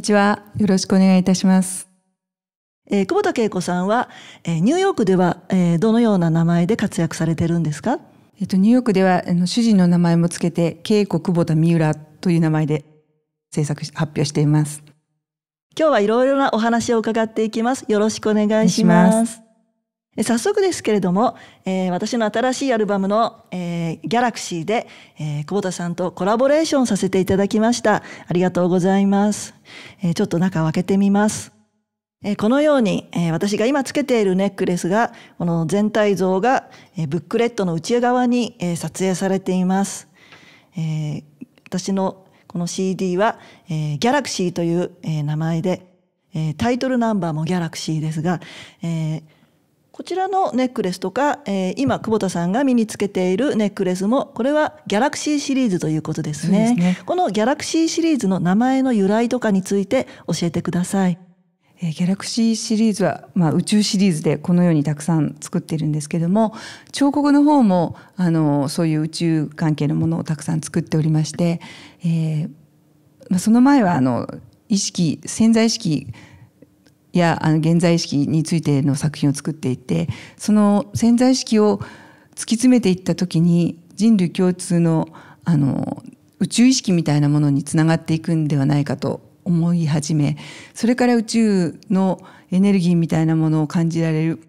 にちは。よろしくお願いいたします。えー、久保田恵子さんは、えー、ニューヨークでは、えー、どのような名前で活躍されてるんですか？えっと、ニューヨークでは、あの主人の名前もつけて、恵子久保田三浦という名前で制作し、発表しています。今日はいろいろなお話を伺っていきます。よろしくお願いします。早速ですけれども、えー、私の新しいアルバムの、えー、ギャラクシーで、えー、窪田さんとコラボレーションさせていただきました。ありがとうございます。えー、ちょっと中を開けてみます。えー、このように、えー、私が今つけているネックレスが、この全体像が、えー、ブックレットの内側に、えー、撮影されています。えー、私のこの CD は、えー、ギャラクシーという、えー、名前で、えー、タイトルナンバーもギャラクシーですが、えー、こちらのネックレスとか、えー、今窪田さんが身につけているネックレスもこれはギャラクシーシリーズということですね。すねこのギャラクシーシリーズの名前の由来とかについて教えてください。えー、ギャラクシーシリーズは、まあ、宇宙シリーズでこのようにたくさん作っているんですけども彫刻の方もあのそういう宇宙関係のものをたくさん作っておりまして、えーまあ、その前はあの意識潜在意識やあの現在意識についての作品を作っていてその潜在意識を突き詰めていった時に人類共通のあの宇宙意識みたいなものにつながっていくんではないかと思い始めそれから宇宙のエネルギーみたいなものを感じられる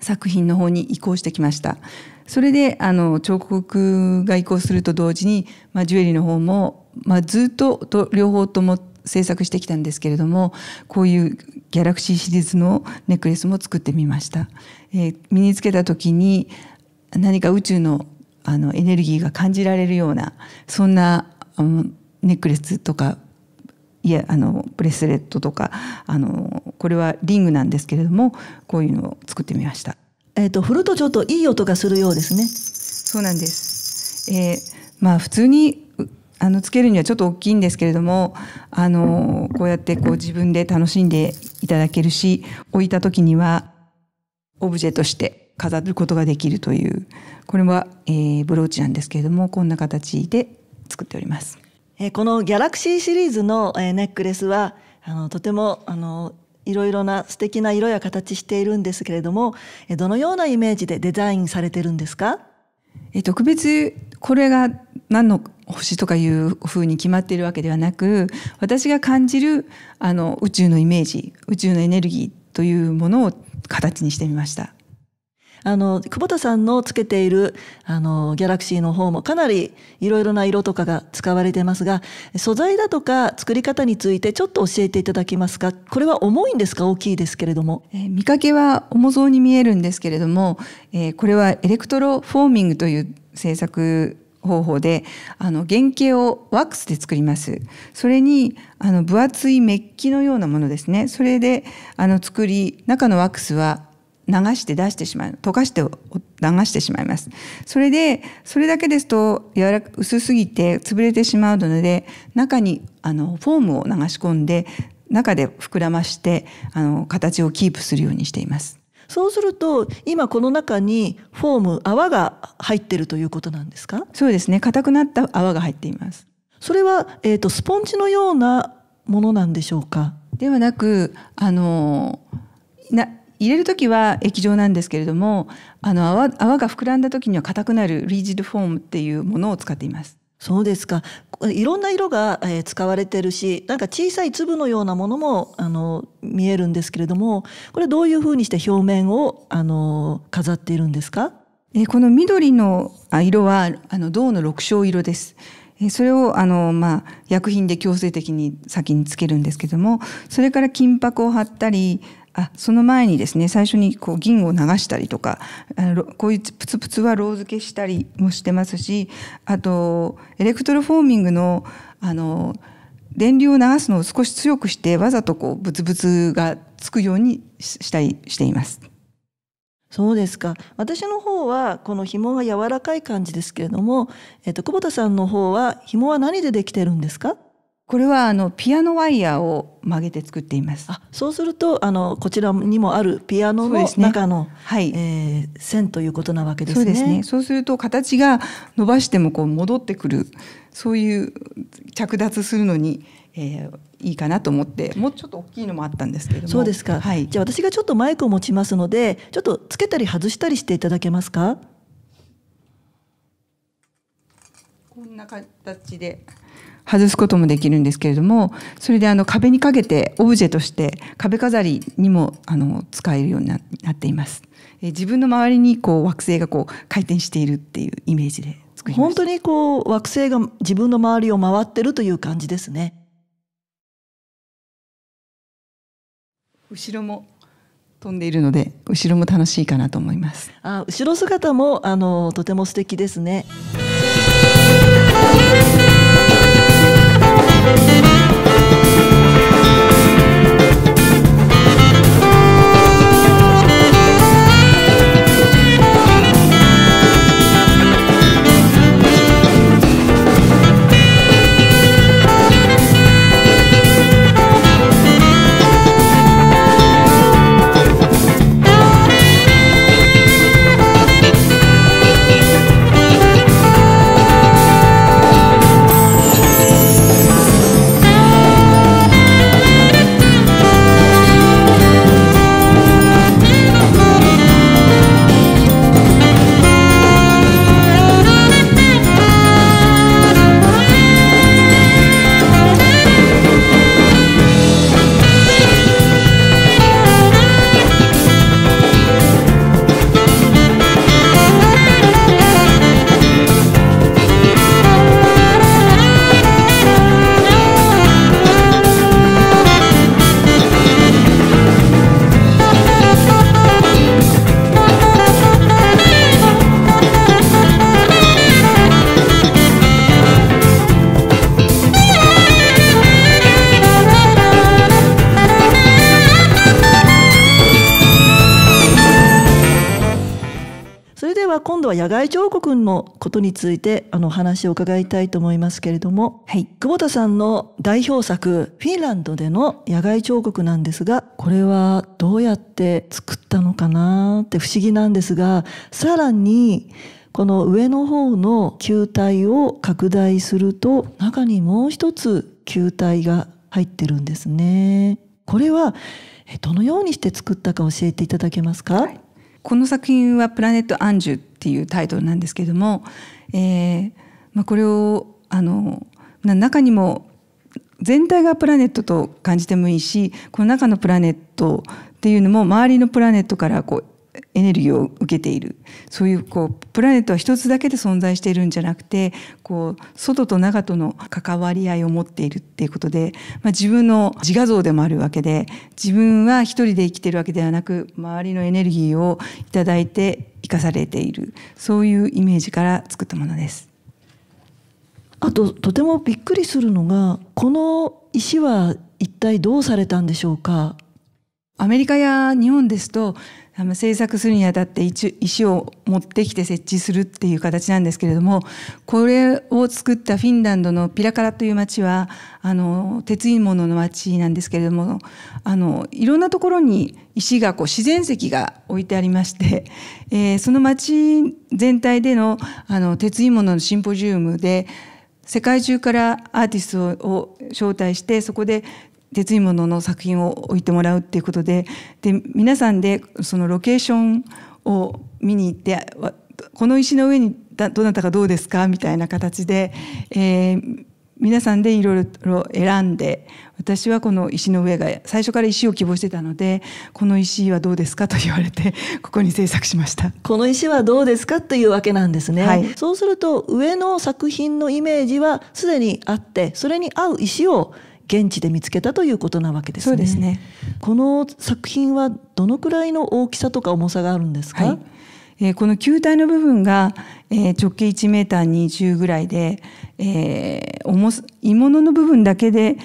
作品の方に移行してきました。それであの彫刻が移行すると同時に、まあ、ジュエリーの方も、まあ、ずっとと両方とも制作してきたんですけれどもこういうギャラクシーシリーズのネックレスも作ってみました。えー、身につけた時に何か宇宙のあのエネルギーが感じられるようなそんな、うん、ネックレスとかいやあのブレスレットとかあのこれはリングなんですけれどもこういうのを作ってみました。えっ、ー、と振るとちょっといい音がするようですね。そうなんです。えー、まあ普通にあのつけるにはちょっと大きいんですけれどもあのこうやってこう自分で楽しんでいただけるし置いた時にはオブジェとして飾ることができるというこれは、えー、ブローチなんですけれどもこんな形で作っております。えー、このギャラクシーシリーズの、えー、ネックレスはあのとてもあのいろいろな素敵な色や形しているんですけれどもどのようなイメージでデザインされてるんですか？え特別これが何の星とかいうふうに決まっているわけではなく私が感じるあの宇宙のイメージ宇宙のエネルギーというものを形にしてみました。あの窪田さんのつけているあのギャラクシーの方もかなりいろいろな色とかが使われてますが素材だとか作り方についてちょっと教えていただけますか？これは重いんですか？大きいですけれども、えー、見かけは重そうに見えるんですけれども、えー、これはエレクトロフォーミングという製作方法であの原型をワックスで作ります。それにあの分厚いメッキのようなものですね。それであの作り中のワックスは流して出してしまう溶かして流してしまいます。それでそれだけですと柔らか薄すぎて潰れてしまうので中にあのフォームを流し込んで中で膨らましてあの形をキープするようにしています。そうすると今この中にフォーム泡が入ってるということなんですか？そうですね。硬くなった泡が入っています。それは、えーと、とスポンジのようなものなんでしょうか？ではなくあのな入れる時は液状なんですけれどもあの泡泡が膨らんだ時には硬くなるリージドフォームっていうものを使っています。そうですかいろんな色が、えー、使われてるしなんか小さい粒のようなものもあの見えるんですけれどもこれどういうふうにして表面をあの飾っているんですか？えこの緑の色はあの銅の六章色です。それをあの、まあ、薬品で強制的に先につけるんですけどもそれから金箔を貼ったりあその前にですね最初にこう銀を流したりとかあのこういうプツプツはロー付けしたりもしてますしあとエレクトロフォーミングのあの電流を流すのを少し強くしてわざとこうブツブツがつくようにしたりしています。そうですか私の方はこの紐が柔らかい感じですけれども、えっと、久保田さんの方は紐は何でできてるんですか？これはあのピアノワイヤーを曲げて作っています。あ、そうするとあのこちらにもあるピアノの中の、ね、はい、えー、線ということなわけですね。そうですね。そうすると形が伸ばしてもこう戻ってくるそういう着脱するのにえー、いいかなと思ってもうちょっと大きいのもあったんですけども。そうですか、はい、じゃあ私がちょっとマイクを持ちますのでちょっとつけたり外したりしていただけますか？こんな形で外すこともできるんですけれどもそれであの壁にかけてオブジェとして壁飾りにもあの使えるようになっています。え自分の周りにこう惑星がこう回転しているっていうイメージで作りま本当にこう惑星が自分の周りを回ってるという感じですね。後ろも飛んでいるので後ろも楽しいかなと思います。あ後ろ姿もあのとても素敵ですね。今は野外彫刻のことについてあの話を伺いたいと思いますけれども、はい、久保田さんの代表作フィンランドでの野外彫刻なんですがこれはどうやって作ったのかなって不思議なんですがさらにこの上の方の球体を拡大すると中にもう一つ球体が入ってるんですね。これはどのようにして作ったか教えていただけますか、はい。この作品は「プラネット・アンジュ」っていうタイトルなんですけども、えーまあ、これをあの中にも全体がプラネットと感じてもいいしこの中のプラネットっていうのも周りのプラネットからこうエネルギーを受けている。そういうこうプラネットは一つだけで存在しているんじゃなくてこう外と中との関わり合いを持っているっていうことで、まあ、自分の自画像でもあるわけで自分は一人で生きているわけではなく周りのエネルギーを頂いて生かされている。そういうイメージから作ったものです。あととてもびっくりするのがこの石は一体どうされたんでしょうか？アメリカや日本ですと制作するにあたって石を持ってきて設置するっていう形なんですけれどもこれを作ったフィンランドのピラカラという町はあの鉄鋳物の町なんですけれどもあのいろんなところに石がこう自然石が置いてありまして、えー、その町全体でのあの鉄鋳物のシンポジウムで世界中からアーティストを招待してそこで鉄鋳物の作品を置いてもらうっていうことでで皆さんでそのロケーションを見に行ってこの石の上にどなたかどうですか？みたいな形で、えー、皆さんでいろいろ選んで私はこの石の上が最初から石を希望してたのでこの石はどうですか？と言われてここに制作しました。この石はどうですか？というわけなんですね、はい、そうすると上の作品のイメージはすでにあってそれに合う石を現地で見つけたということなわけですね。そうですねこの作品はどのくらいの大きさとか重さがあるんですか、はいえー、この球体の部分が、えー、直径1メーター20ぐらいで、えー、重さ鋳物の部分だけで、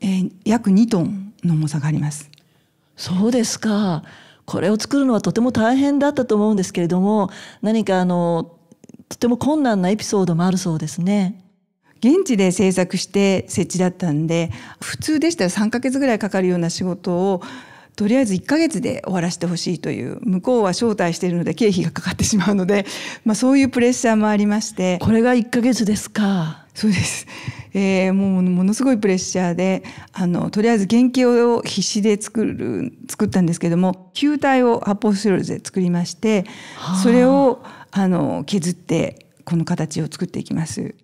えー、約2トンの重さがあります。そうですかこれを作るのはとても大変だったと思うんですけれども何かあのとても困難なエピソードもあるそうですね。現地で制作して設置だったんで普通でしたら3ヶ月ぐらいかかるような仕事をとりあえず1ヶ月で終わらせてほしいという向こうは招待しているので経費がかかってしまうので、まあ、そういうプレッシャーもありまして。これが1ヶ月ですか？そうです。えー、もうものすごいプレッシャーであのとりあえず原型を必死で作る作ったんですけども球体を発泡スチロールで作りましてそれをあの削ってこの形を作っていきます。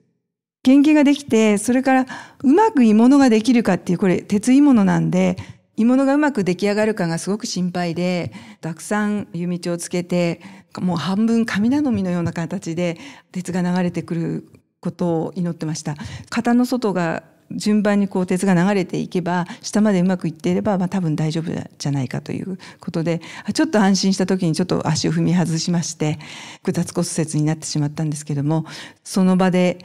原型ができてそれからうまく鋳物ができるかっていうこれ鉄鋳物なんで鋳物がうまく出来上がるかがすごく心配でたくさん弓道をつけてもう半分神頼みのような形で鉄が流れてくることを祈ってました。型の外が順番にこう鉄が流れていけば下までうまくいっていれば、まあ、多分大丈夫じゃないかということでちょっと安心した時にちょっと足を踏み外しまして複雑骨折になってしまったんですけどもその場で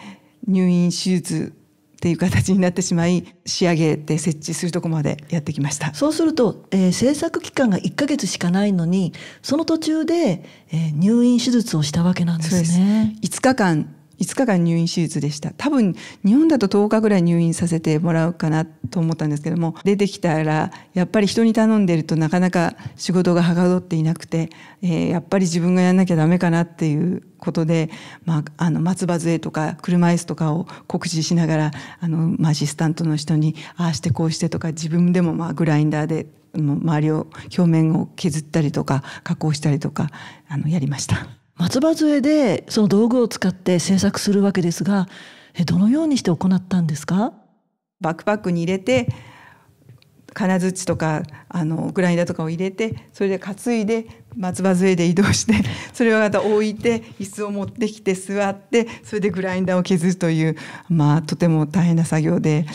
入院手術っていう形になってしまい仕上げて設置するとこまでやってきました。そうすると、えー、制作期間が1ヶ月しかないのにその途中で、えー、入院手術をしたわけなんですね。5日間5日間入院手術でした多分日本だと10日ぐらい入院させてもらうかなと思ったんですけども出てきたらやっぱり人に頼んでるとなかなか仕事がはかどっていなくて、えー、やっぱり自分がやんなきゃダメかなっていうことで、まあ、あの松葉杖とか車椅子とかを酷使しながらあの、アシスタントの人にああしてこうしてとか自分でもまあグラインダーで周りを表面を削ったりとか加工したりとかあのやりました。松葉杖でその道具を使って制作するわけですがどのようにして行ったんですか？バックパックに入れて金槌とかあのグラインダーとかを入れてそれで担いで松葉杖で移動して それをまた置いて椅子を持ってきて座ってそれでグラインダーを削るというまあとても大変な作業で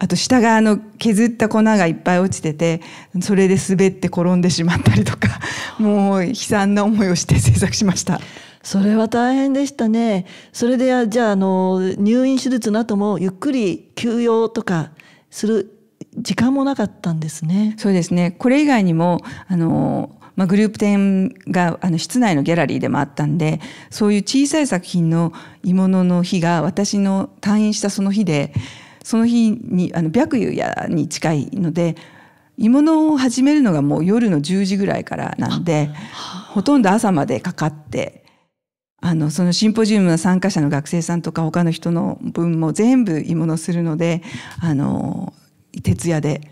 あと下側の削った粉がいっぱい落ちててそれで滑って転んでしまったりとか もう悲惨な思いをして制作しました。それは大変でしたね。それでじゃああの入院手術の後もゆっくり休養とかする時間もなかったんですね。そうですね。これ以外にもあのまあ、グループ展があの室内のギャラリーでもあったんでそういう小さい作品の鋳物の日が私の退院したその日でその日にあの白湯屋に近いので鋳物を始めるのがもう夜の10時ぐらいからなんでほとんど朝までかかってあのそのシンポジウムの参加者の学生さんとか他の人の分も全部鋳物するのであの徹夜で。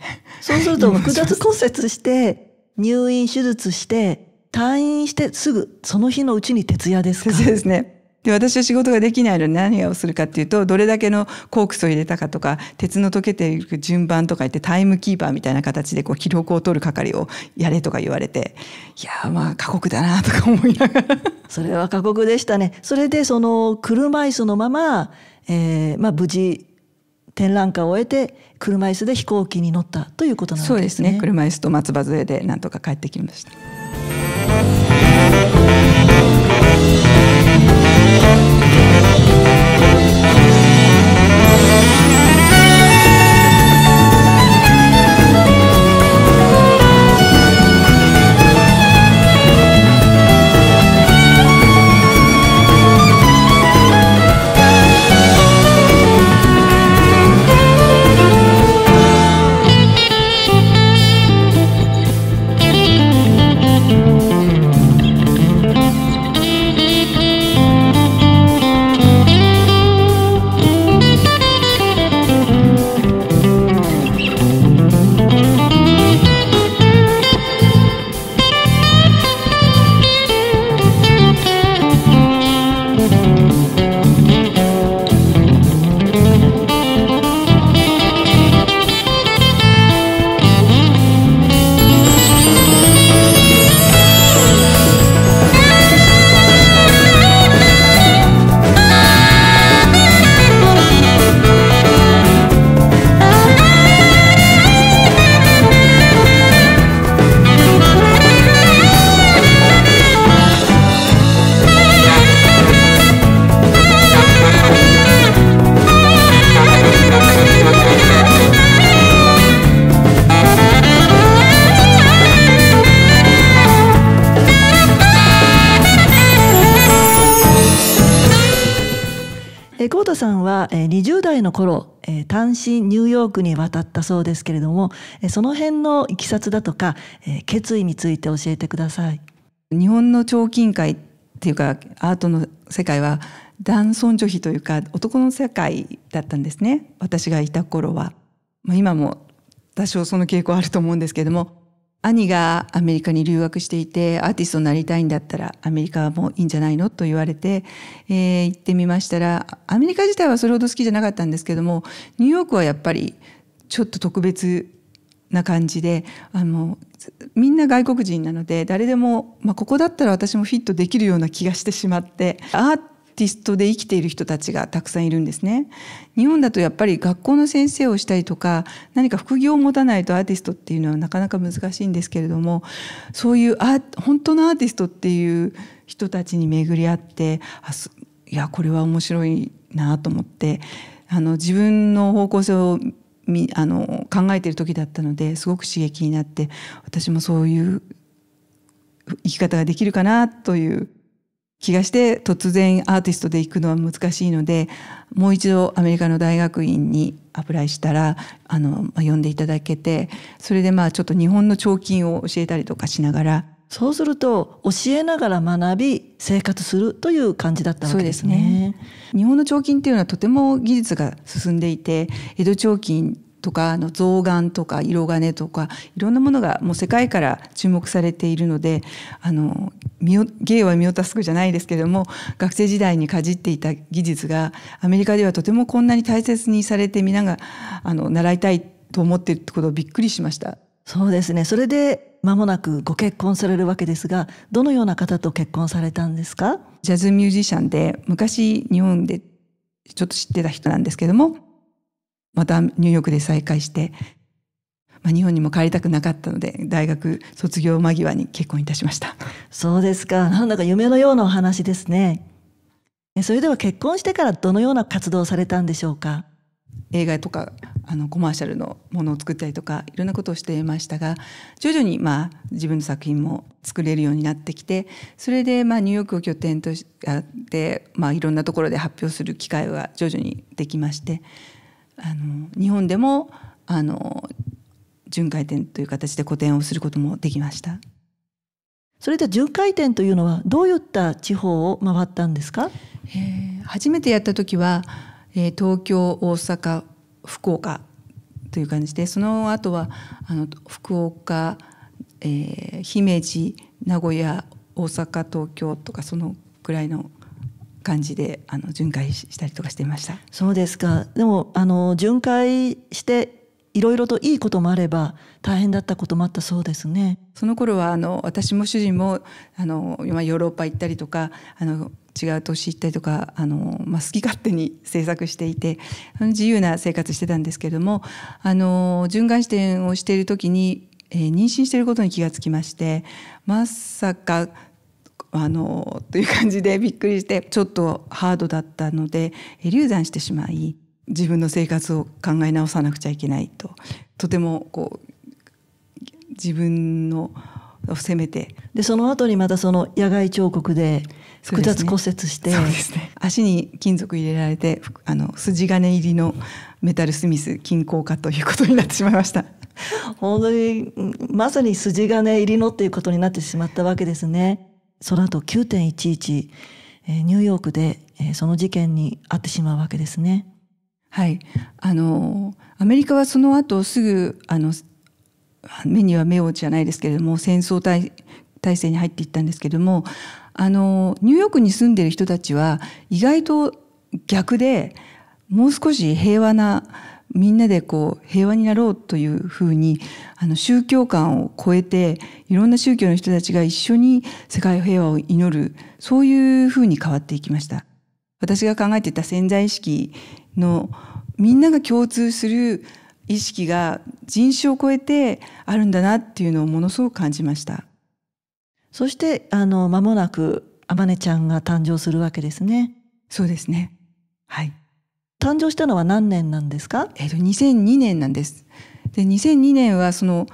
そうすると複雑骨折して入院手術して退院してすぐその日のうちに徹夜ですか？そうですね。で私は仕事ができないのに何をするかっていうとどれだけのコークスを入れたかとか鉄の溶けていく順番とか言ってタイムキーパーみたいな形でこう記録を取る係をやれとか言われていやまあ過酷だなとか思いながら。それは過酷でしたね。それでその車椅子のまま、えーまあ、無事展覧会を終えて車椅子で飛行機に乗ったということなんですね。そうですね車椅子と松葉杖でなんとか帰ってきました。20代の頃単身ニューヨークに渡ったそうですけれどもえその辺のいきさつだとかえ決意について教えてください。日本の彫金会っていうかアートの世界は男尊女卑というか男の世界だったんですね。私がいた頃は、まあ、今も多少その傾向あると思うんですけれども。兄がアメリカに留学していてアーティストになりたいんだったらアメリカもいいんじゃないのと言われて、えー、行ってみましたらアメリカ自体はそれほど好きじゃなかったんですけどもニューヨークはやっぱりちょっと特別な感じであのみんな外国人なので誰でも、まあ、ここだったら私もフィットできるような気がしてしまってアーティストで生きている人たちがたくさんいるんですね。日本だとやっぱり学校の先生をしたりとか何か副業を持たないとアーティストっていうのはなかなか難しいんですけれどもそういうあ本当のアーティストっていう人たちに巡り合っていやこれは面白いなと思ってあの自分の方向性をみあの考えている時だったのですごく刺激になって私もそういう生き方ができるかなという気がして突然アーティストで行くのは難しいのでもう一度アメリカの大学院にアプライしたらあの、まあ、呼んでいただけてそれでまあちょっと日本の彫金を教えたりとかしながらそうすると教えながら学び生活するという感じだったわけですね。すね日本の彫金っていうのはとても技術が進んでいて江戸彫金とかあの象眼とか色金とかいろんなものがもう世界から注目されているのであの芸は身を助くじゃないですけれども学生時代にかじっていた技術がアメリカではとてもこんなに大切にされて皆があの習いたいと思っているってことをびっくりしました。そうですねそれで間もなくご結婚されるわけですがどのような方と結婚されたんですか？ジャズミュージシャンで昔日本でちょっと知ってた人なんですけどもまたニューヨークで再会して、まあ、日本にも帰りたくなかったので大学卒業間際に結婚いたしました。そうですか。なんだか夢のようなお話ですね。それでは結婚してからどのような活動をされたんでしょうか？映画とかあのコマーシャルのものを作ったりとかいろんなことをしていましたが徐々にまあ自分の作品も作れるようになってきてそれでまあニューヨークを拠点として、まあ、いろんなところで発表する機会は徐々にできましてあの日本でもあの巡回展という形で個展をすることもできました。それで巡回展というのはどういった地方を回ったんですか、えー、初めてやった時は、えー、東京大阪福岡という感じでその後はあの福岡、えー、姫路名古屋大阪東京とかそのぐらいの感じであの巡回したりとかしていました？そうですか。でもあの巡回していろいろといいこともあれば大変だったこともあったそうですね。その頃はあの私も主人もあのヨーロッパ行ったりとかあの違う都市行ったりとかあの、まあ、好き勝手に制作していて自由な生活してたんですけれどもあの巡回視点をしている時に、えー、妊娠していることに気がつきましてまさかあのという感じでびっくりしてちょっとハードだったので流産してしまい自分の生活を考え直さなくちゃいけないととてもこう自分のを責めてでその後にまたその野外彫刻で複雑骨折してね、ね、足に金属入れられてあの筋金入りのメタルスミス金硬化ということになってしまいました。本当にまさに筋金入りのっていうことになってしまったわけですね。その後9.11、えー、ニューヨークで、えー、その事件に遭ってしまうわけですね。はい、あのアメリカはその後すぐあの目には目をじゃないですけれども戦争体体制に入っていったんですけれどもあのニューヨークに住んでる人たちは意外と逆でもう少し平和なみんなでこう平和になろうというふうにあの宗教観を超えていろんな宗教の人たちが一緒に世界平和を祈るそういうふうに変わっていきました。私が考えていた潜在意識のみんなが共通する意識が人種を超えてあるんだなっていうのをものすごく感じました。そしてあの間もなくあまねちゃんが誕生するわけですね。そうですね。はい。誕生したのは何年なんですか？えっ、と2002年なんです。で2002年はその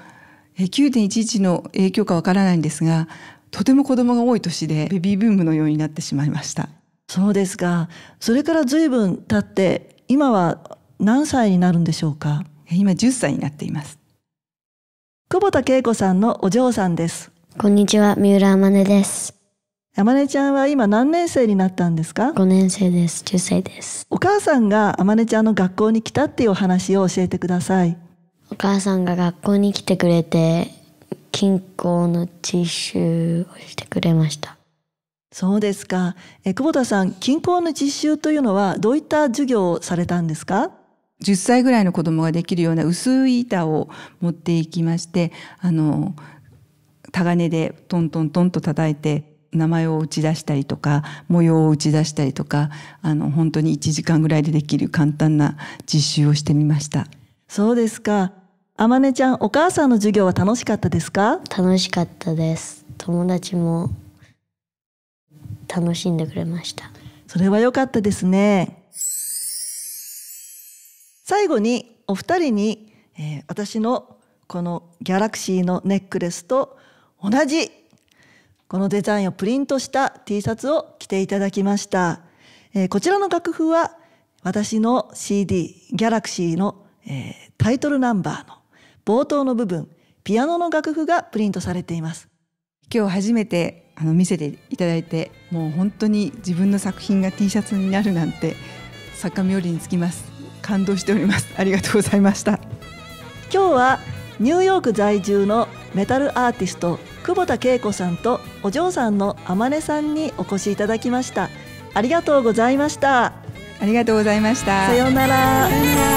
9.11の影響かわからないんですが、とても子供が多い年でベビーブームのようになってしまいました。そうですか。それから随分経って今は何歳になるんでしょうか？今10歳になっています。久保田恵子さんのお嬢さんです。こんにちは、三浦天音です。あまねちゃんは今何年生になったんですか？5年生です。10歳です。お母さんがあまねちゃんの学校に来たっていうお話を教えてください。お母さんが学校に来てくれて、近郊の実習をしてくれました。そうですか。え久保田さん、近郊の実習というのはどういった授業をされたんですか？10歳ぐらいの子供ができるような薄い板を持っていきましてあのタガネでトントントンと叩いて名前を打ち出したりとか模様を打ち出したりとかあの本当に1時間ぐらいでできる簡単な実習をしてみました。そうですか。あまねちゃん、お母さんの授業は楽しかったですか？楽しかったです。友達も楽しんでくれました。それは良かったですね。最後にお二人に、えー私のこのギャラクシーのネックレスと同じこのデザインをプリントした T シャツを着ていただきました。えーこちらの楽譜は私の CD ギャラクシーの、えータイトルナンバーの冒頭の部分ピアノの楽譜がプリントされています。今日初めてあの見せていただいてもう本当に自分の作品が T シャツになるなんて作家冥利につきます感動しておりますありがとうございました今日はニューヨーク在住のメタルアーティスト久保田恵子さんとお嬢さんのあまねさんにお越しいただきました。ありがとうございました。ありがとうございました。さようなら